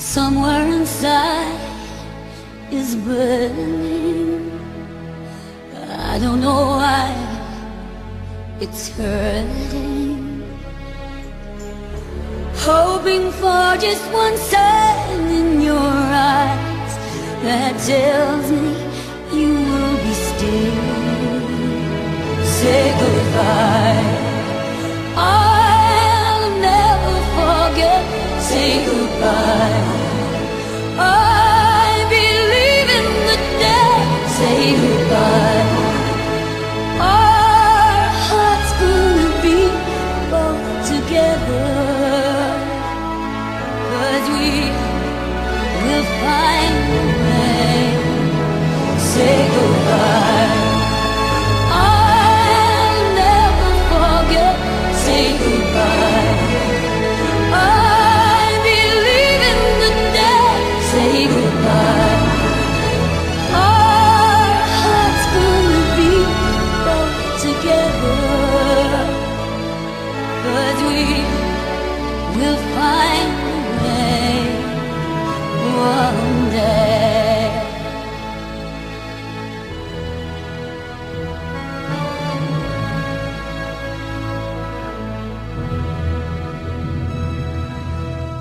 somewhere inside is burning. I don't know why it's hurting. Hoping for just one sign in your eyes that tells me you will be still. Say goodbye. I'll never forget. Say goodbye. I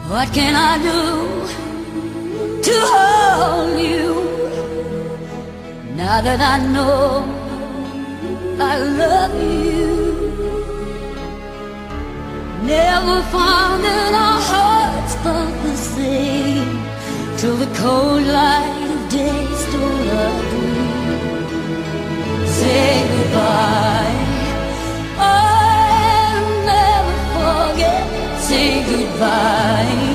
What can I do to hold you now that I know I love you? Never found that our hearts felt the same till the cold light of day stole our dream. Say goodbye. I'll never forget. Say goodbye.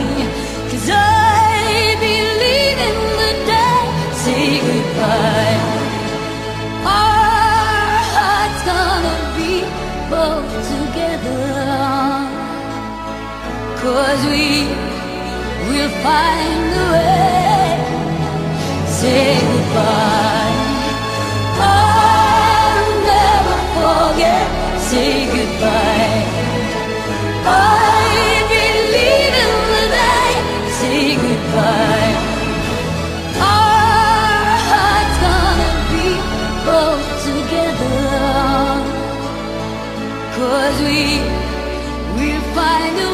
Cause I believe in the day. Say goodbye. Our hearts gonna be both together. Cause we will find a way. Say goodbye. I'll never forget. Say goodbye. I believe in the day Say goodbye. Our hearts gonna be both together. Cause we will find a way